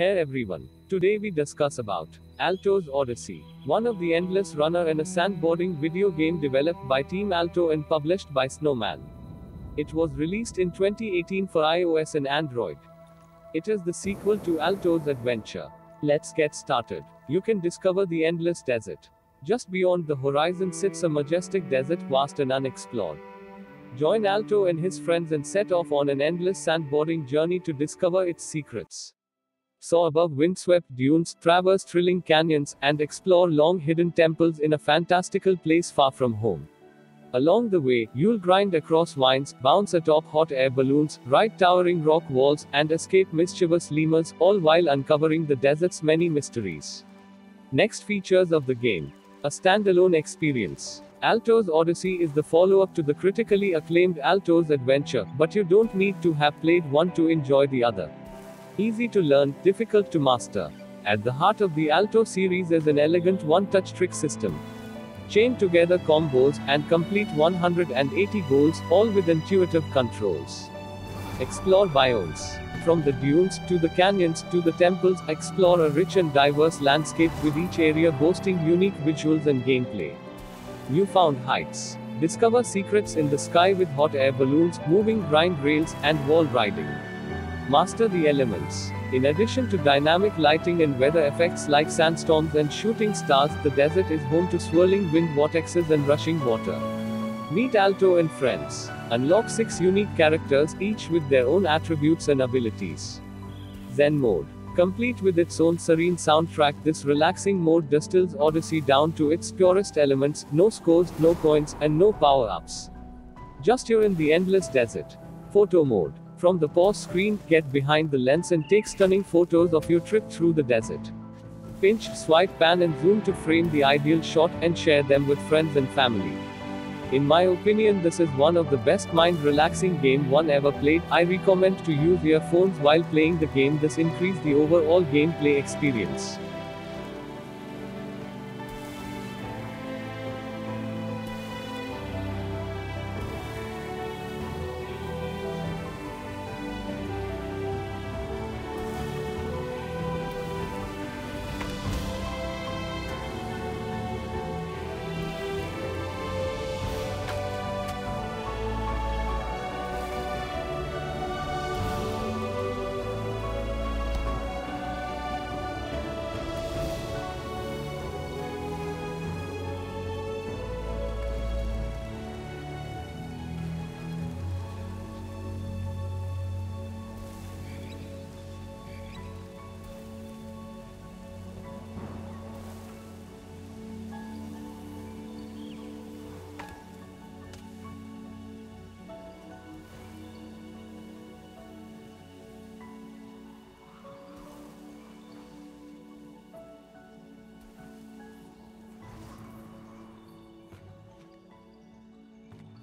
Hey everyone. Today we discuss about Alto's Odyssey, one of the endless runner and a sandboarding video game developed by Team Alto and published by Snowman. It was released in 2018 for iOS and Android. It is the sequel to Alto's Adventure. Let's get started. You can discover the endless desert. Just beyond the horizon sits a majestic desert vast and unexplored. Join Alto and his friends and set off on an endless sandboarding journey to discover its secrets. Soar above windswept dunes, traverse thrilling canyons, and explore long hidden temples in a fantastical place far from home. Along the way, you'll grind across vines, bounce atop hot air balloons, ride towering rock walls, and escape mischievous lemurs, all while uncovering the desert's many mysteries. Next features of the game a standalone experience. Alto's Odyssey is the follow up to the critically acclaimed Alto's Adventure, but you don't need to have played one to enjoy the other. Easy to learn, difficult to master. At the heart of the Alto series is an elegant one touch trick system. Chain together combos and complete 180 goals, all with intuitive controls. Explore biomes. From the dunes, to the canyons, to the temples, explore a rich and diverse landscape with each area boasting unique visuals and gameplay. Newfound Heights. Discover secrets in the sky with hot air balloons, moving grind rails, and wall riding. Master the elements. In addition to dynamic lighting and weather effects like sandstorms and shooting stars, the desert is home to swirling wind vortexes and rushing water. Meet Alto and friends. Unlock six unique characters, each with their own attributes and abilities. Zen Mode. Complete with its own serene soundtrack, this relaxing mode distills Odyssey down to its purest elements no scores, no coins, and no power ups. Just you're in the endless desert. Photo Mode. From the pause screen, get behind the lens and take stunning photos of your trip through the desert. Pinch, swipe, pan, and zoom to frame the ideal shot and share them with friends and family. In my opinion, this is one of the best mind relaxing game one ever played. I recommend to use earphones while playing the game. This increase the overall gameplay experience.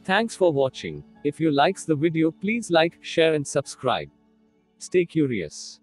Thanks for watching. If you likes the video please like, share and subscribe. Stay curious.